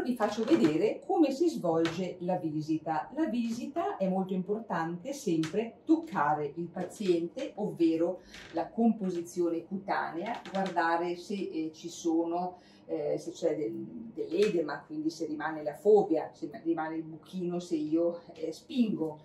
ora vi faccio vedere come si svolge la visita. La visita è molto importante sempre toccare il paziente, ovvero la composizione cutanea, guardare se eh, ci sono eh, se c'è del, dell'edema, quindi se rimane la fobia, se rimane il buchino se io eh, spingo.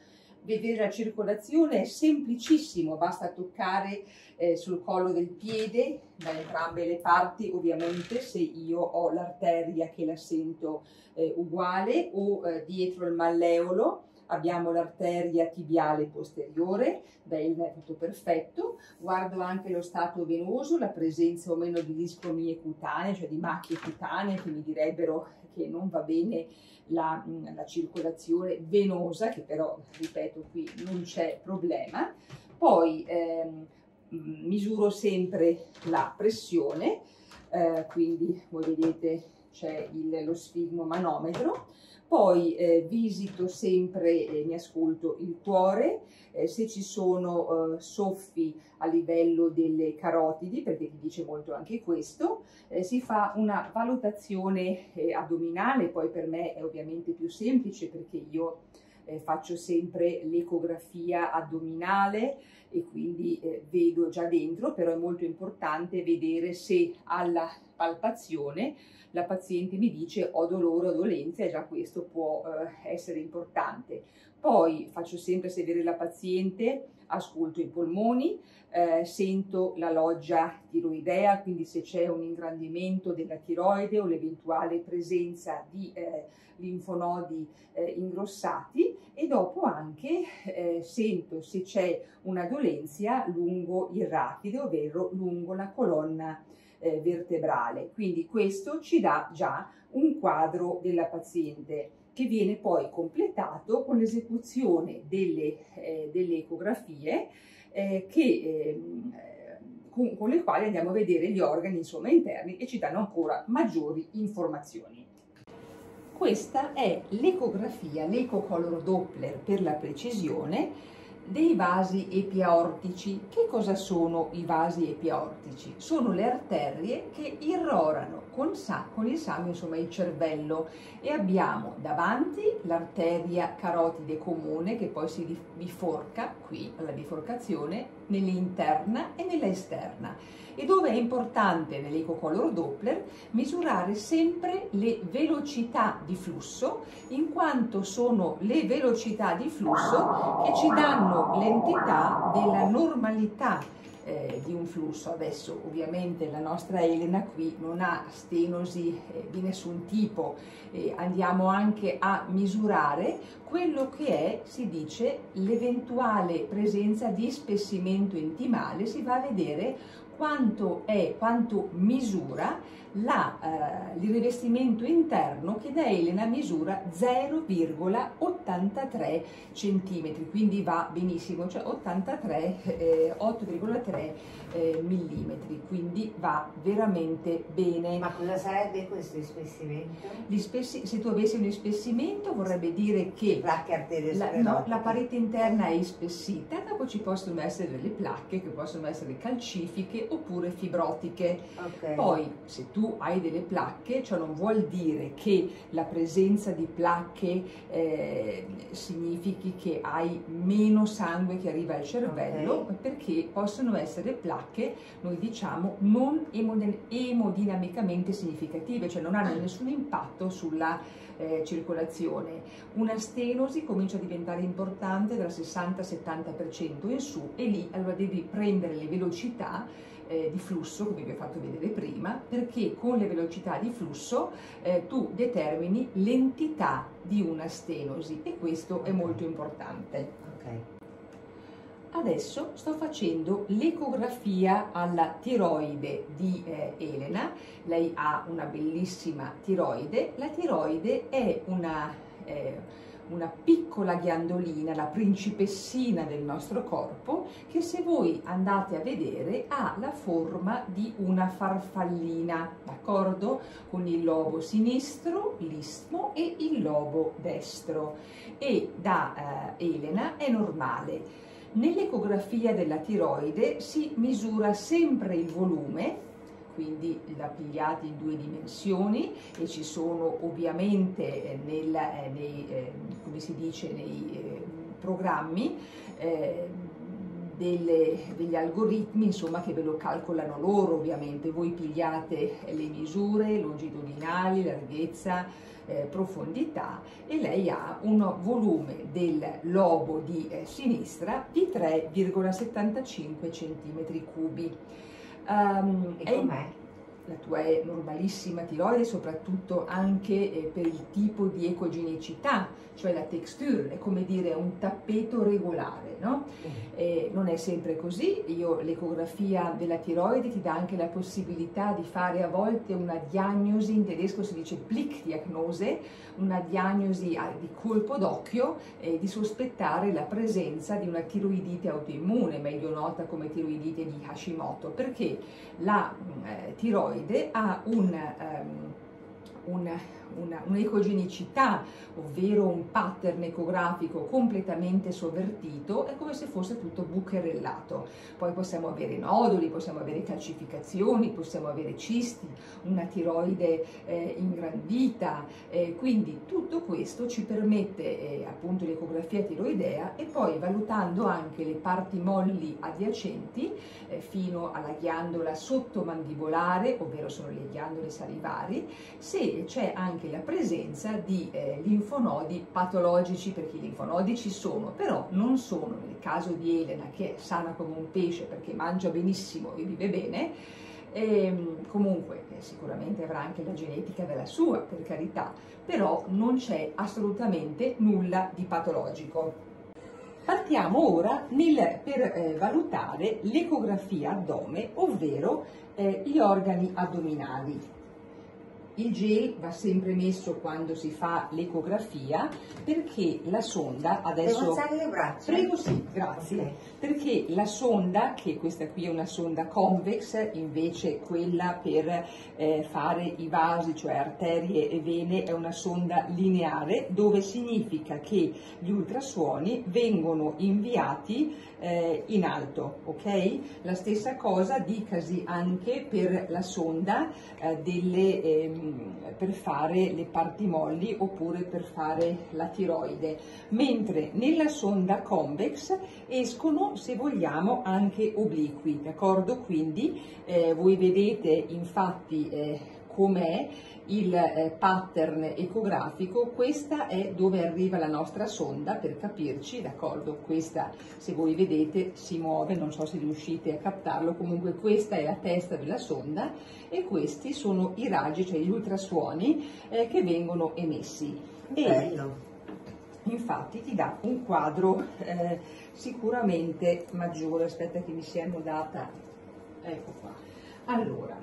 Vedere la circolazione è semplicissimo, basta toccare eh, sul collo del piede da entrambe le parti, ovviamente se io ho l'arteria che la sento eh, uguale o eh, dietro il malleolo abbiamo l'arteria tibiale posteriore, beh, è tutto perfetto, guardo anche lo stato venoso, la presenza o meno di discromie cutanee, cioè di macchie cutanee che mi direbbero che non va bene la, la circolazione venosa, che però, ripeto, qui non c'è problema. Poi ehm, misuro sempre la pressione, eh, quindi voi vedete c'è lo sfigmomanometro, poi eh, visito sempre, eh, mi ascolto il cuore, eh, se ci sono eh, soffi a livello delle carotidi, perché ti dice molto anche questo, eh, si fa una valutazione eh, addominale, poi per me è ovviamente più semplice perché io faccio sempre l'ecografia addominale e quindi vedo già dentro, però è molto importante vedere se alla palpazione la paziente mi dice ho dolore o dolenza e già questo può eh, essere importante. Poi faccio sempre sedere la paziente, ascolto i polmoni, eh, sento la loggia tiroidea, quindi se c'è un ingrandimento della tiroide o l'eventuale presenza di eh, linfonodi eh, ingrossati e dopo anche eh, sento se c'è una dolenza lungo il rapido, ovvero lungo la colonna eh, vertebrale. Quindi questo ci dà già un quadro della paziente che viene poi completato con l'esecuzione delle, eh, delle ecografie eh, che, ehm, con, con, le quali andiamo a vedere gli organi insomma, interni e ci danno ancora maggiori informazioni. Questa è l'ecografia, l'ecocolor Doppler per la precisione, dei vasi epiaortici. Che cosa sono i vasi epiaortici? Sono le arterie che irrorano con, con il sangue, insomma il cervello e abbiamo davanti l'arteria carotide comune che poi si biforca qui alla biforcazione nell'interna e nella esterna e dove è importante nell'ecocolor Doppler misurare sempre le velocità di flusso in quanto sono le velocità di flusso che ci danno l'entità della normalità eh, di un flusso. Adesso ovviamente la nostra Elena qui non ha stenosi eh, di nessun tipo, eh, andiamo anche a misurare quello che è, si dice, l'eventuale presenza di spessimento intimale, si va a vedere quanto è, quanto misura la, eh, il rivestimento interno che da Elena misura 0,83 cm, quindi va benissimo, cioè 83, eh, 8,3 eh, mm, quindi va veramente bene. Ma cosa sarebbe questo ispessimento? Spessi, se tu avessi un ispessimento vorrebbe dire che la, no, la parete interna è ispessita, dopo ci possono essere delle placche che possono essere calcifiche oppure fibrotiche. Okay. Poi se tu hai delle placche, ciò non vuol dire che la presenza di placche eh, significhi che hai meno sangue che arriva al cervello, okay. perché possono essere placche, noi diciamo, non emodinamicamente significative, cioè non hanno nessun impatto sulla eh, circolazione. Una stenosi comincia a diventare importante dal 60-70% in su e lì allora devi prendere le velocità eh, di flusso, come vi ho fatto vedere prima, perché con le velocità di flusso eh, tu determini l'entità di una stenosi e questo è molto importante. Okay. Adesso sto facendo l'ecografia alla tiroide di eh, Elena, lei ha una bellissima tiroide, la tiroide è una eh, una piccola ghiandolina, la principessina del nostro corpo, che se voi andate a vedere ha la forma di una farfallina, d'accordo? Con il lobo sinistro, l'istmo e il lobo destro. E da eh, Elena è normale. Nell'ecografia della tiroide si misura sempre il volume quindi la pigliate in due dimensioni e ci sono ovviamente eh, nel, eh, nei, eh, come si dice, nei programmi delle, degli algoritmi insomma, che ve lo calcolano loro ovviamente, voi pigliate le misure longitudinali, larghezza, eh, profondità e lei ha un volume del lobo di eh, sinistra di 3,75 cm3. Um, e com'è? La tua è normalissima tiroide, soprattutto anche eh, per il tipo di ecogenicità, cioè la texture, è come dire un tappeto regolare, no? Eh, non è sempre così, Io, l'ecografia della tiroide ti dà anche la possibilità di fare a volte una diagnosi, in tedesco si dice Blickdiagnose, una diagnosi di colpo d'occhio e di sospettare la presenza di una tiroidite autoimmune, meglio nota come tiroidite di Hashimoto, perché la eh, tiroide ha un, um, un una, un'ecogenicità, ovvero un pattern ecografico completamente sovvertito, è come se fosse tutto bucherellato. Poi possiamo avere noduli, possiamo avere calcificazioni, possiamo avere cisti, una tiroide eh, ingrandita, eh, quindi tutto questo ci permette eh, appunto l'ecografia tiroidea e poi valutando anche le parti molli adiacenti eh, fino alla ghiandola sottomandibolare, ovvero sono le ghiandole salivari, se c'è anche la presenza di eh, linfonodi patologici, perché i linfonodi ci sono, però non sono, nel caso di Elena che è sana come un pesce perché mangia benissimo e vive bene, e, ehm, comunque eh, sicuramente avrà anche la genetica della sua, per carità, però non c'è assolutamente nulla di patologico. Partiamo ora nel, per eh, valutare l'ecografia addome, ovvero eh, gli organi addominali. Il gel va sempre messo quando si fa l'ecografia perché la sonda adesso... Devo alzare le braccia? Prego sì, grazie. Okay. Perché la sonda, che questa qui è una sonda convex, invece quella per eh, fare i vasi, cioè arterie e vene, è una sonda lineare dove significa che gli ultrasuoni vengono inviati eh, in alto, ok? La stessa cosa dicasi anche per la sonda eh, delle... Eh, per fare le parti molli oppure per fare la tiroide, mentre nella sonda convex escono, se vogliamo, anche obliqui, d'accordo? Quindi eh, voi vedete infatti eh, com'è il eh, pattern ecografico, questa è dove arriva la nostra sonda per capirci, d'accordo? Questa se voi vedete si muove, non so se riuscite a captarlo, comunque questa è la testa della sonda e questi sono i raggi, cioè gli ultrasuoni eh, che vengono emessi. Bello. E infatti ti dà un quadro eh, sicuramente maggiore, aspetta che mi sia annodata, ecco qua. Allora,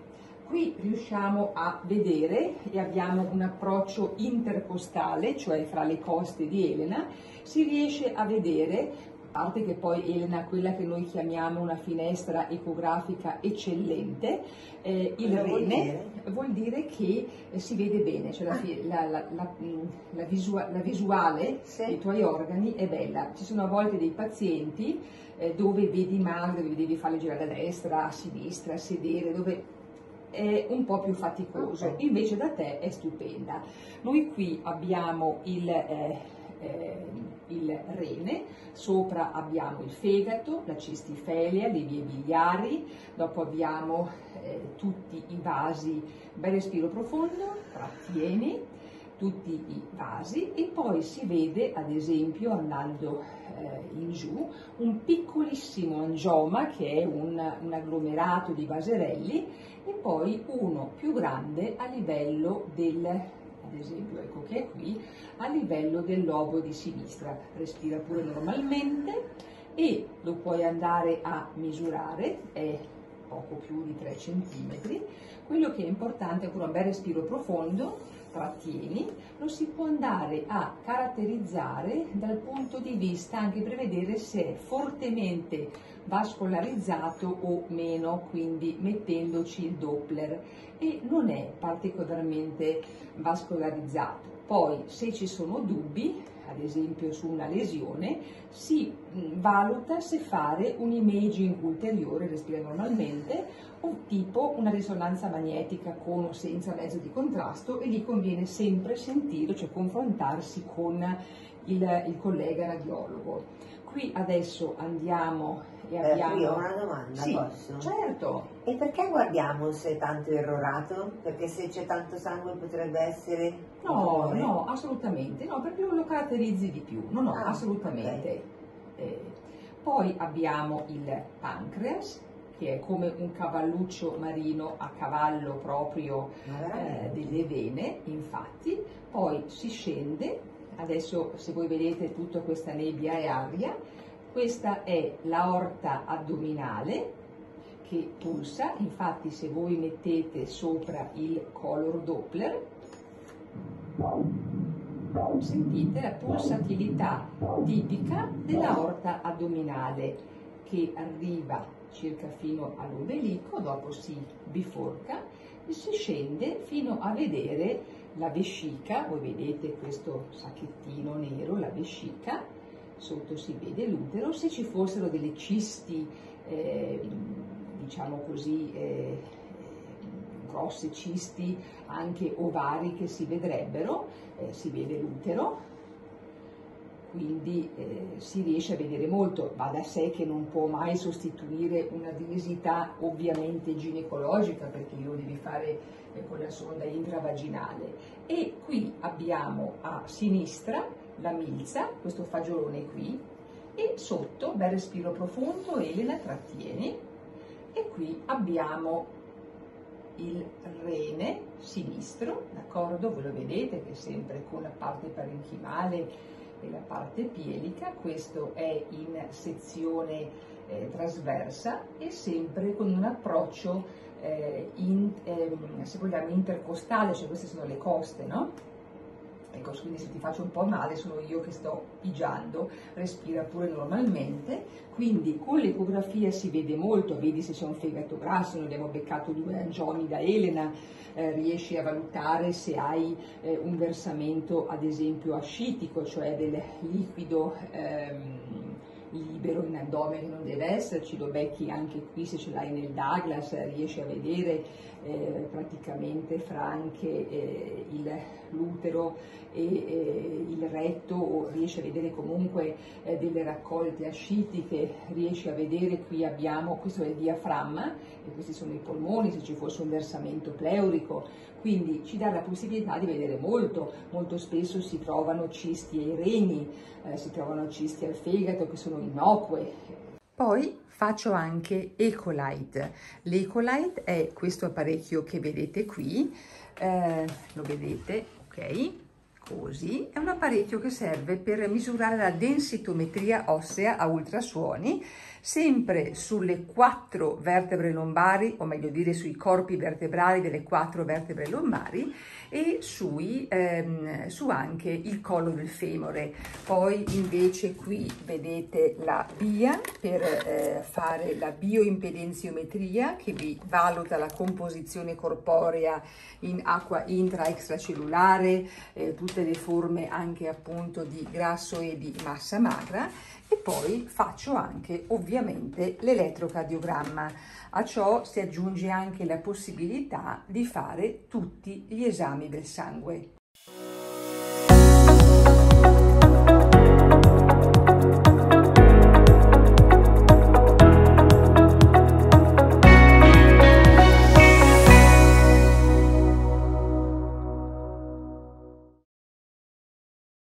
Qui riusciamo a vedere e abbiamo un approccio intercostale, cioè fra le coste di Elena, si riesce a vedere a parte che poi Elena ha quella che noi chiamiamo una finestra ecografica eccellente, eh, il Cosa rene vuol dire? vuol dire, che eh, si vede bene, cioè la, ah. la, la, mm, visua, la visuale sì. dei tuoi organi è bella. Ci sono a volte dei pazienti eh, dove vedi male, dove devi farle girare a destra, a sinistra, a sedere, dove è un po' più faticoso, invece da te è stupenda. Noi qui abbiamo il, eh, eh, il rene, sopra abbiamo il fegato, la cistifelia, le vie biliari, dopo abbiamo eh, tutti i vasi, bel respiro profondo, trattieni, tutti i vasi e poi si vede ad esempio andando eh, in giù un piccolissimo angioma che è un, un agglomerato di vaserelli e poi uno più grande a livello del, ad esempio ecco che è qui, a livello del lobo di sinistra. Respira pure normalmente e lo puoi andare a misurare, è poco più di 3 cm. Quello che è importante è ancora un bel respiro profondo, trattieni, lo si può andare a caratterizzare dal punto di vista anche per vedere se è fortemente vascolarizzato o meno, quindi mettendoci il Doppler e non è particolarmente vascolarizzato. Poi se ci sono dubbi, ad esempio su una lesione, si valuta se fare un imaging ulteriore, respira normalmente, o tipo una risonanza magnetica con o senza mezzo di contrasto e lì conviene sempre sentire, cioè confrontarsi con il, il collega radiologo. Qui adesso andiamo e eh, abbiamo... io ho una domanda, sì, posso? certo. E perché guardiamo se è tanto errorato? Perché se c'è tanto sangue potrebbe essere... No, no, assolutamente, no, perché lo caratterizzi di più, no, no, ah, assolutamente. Okay. Eh, poi abbiamo il pancreas, che è come un cavalluccio marino a cavallo proprio eh, delle vene, infatti, poi si scende, adesso se voi vedete tutta questa nebbia è aria, questa è l'aorta addominale che pulsa, infatti se voi mettete sopra il color Doppler, sentite la pulsatilità tipica dell'aorta addominale che arriva circa fino all'ombelico, dopo si biforca e si scende fino a vedere la vescica, voi vedete questo sacchettino nero, la vescica, sotto si vede l'utero, se ci fossero delle cisti, eh, diciamo così, eh, grosse cisti, anche ovari che si vedrebbero, eh, si vede l'utero, quindi eh, si riesce a vedere molto, va da sé che non può mai sostituire una visita ovviamente ginecologica perché lo devi fare eh, con la sonda intravaginale. E qui abbiamo a sinistra la milza, questo fagiolone qui e sotto, bel respiro profondo, Elena trattieni e qui abbiamo il rene sinistro, d'accordo? Voi lo vedete che sempre con la parte parenchimale e la parte pielica, questo è in sezione eh, trasversa e sempre con un approccio eh, in, ehm, se vogliamo intercostale, cioè queste sono le coste, no? Ecco, quindi se ti faccio un po' male sono io che sto pigiando, respira pure normalmente, quindi con l'ecografia si vede molto, vedi se c'è un fegato grasso, noi abbiamo beccato due angioni da Elena, eh, riesci a valutare se hai eh, un versamento ad esempio ascitico, cioè del liquido ehm, libero in addome non deve esserci, lo becchi anche qui se ce l'hai nel Douglas, riesci a vedere eh, praticamente fra anche eh, il, l'utero e eh, il retto o riesci a vedere comunque eh, delle raccolte ascitiche, riesci a vedere qui abbiamo, questo è il diaframma e questi sono i polmoni se ci fosse un versamento pleurico, quindi ci dà la possibilità di vedere molto, molto spesso si trovano cisti ai reni, eh, si trovano cisti al fegato che sono innocue. Poi faccio anche Ecolite. L'Ecolite è questo apparecchio che vedete qui, eh, lo vedete, ok? Così, è un apparecchio che serve per misurare la densitometria ossea a ultrasuoni sempre sulle quattro vertebre lombari, o meglio dire sui corpi vertebrali delle quattro vertebre lombari e sui, ehm, su anche il collo del femore. Poi invece qui vedete la BIA per eh, fare la bioimpedenziometria che vi valuta la composizione corporea in acqua intra-extracellulare, eh, tutte le forme anche appunto di grasso e di massa magra e poi faccio anche ovviamente l'elettrocardiogramma. A ciò si aggiunge anche la possibilità di fare tutti gli esami del sangue.